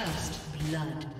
First blood.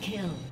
Kill.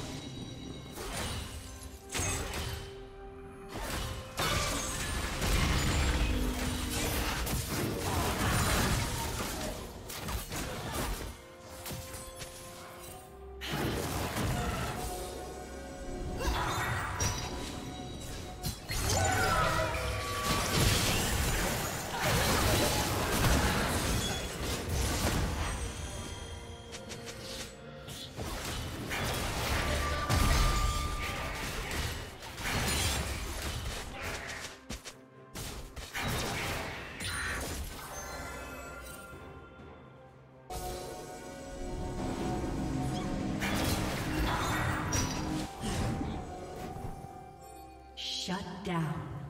Shut down.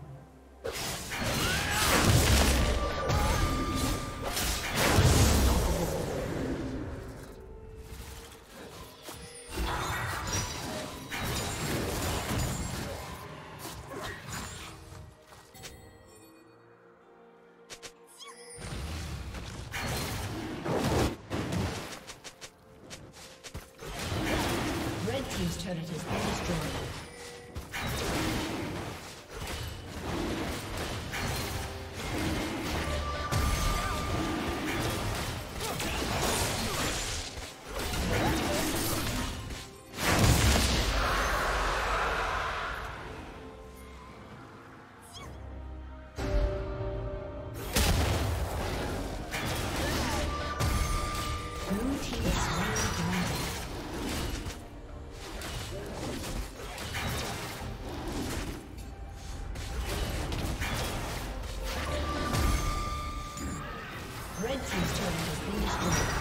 Oh.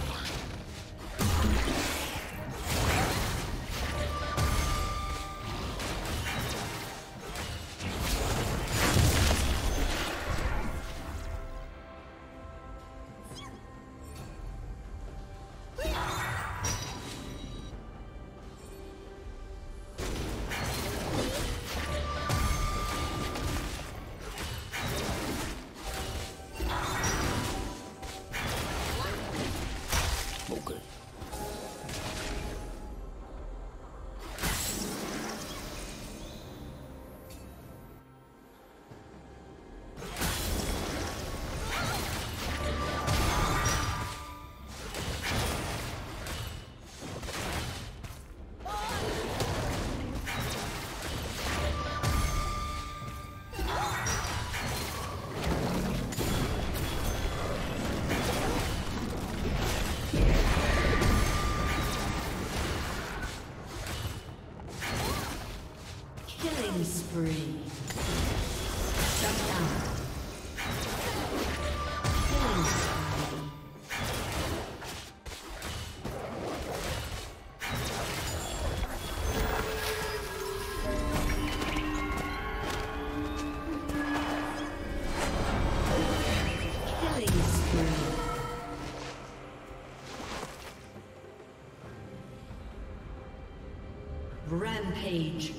Rampage.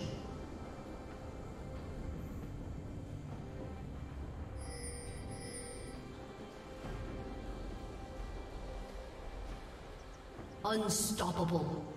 Unstoppable.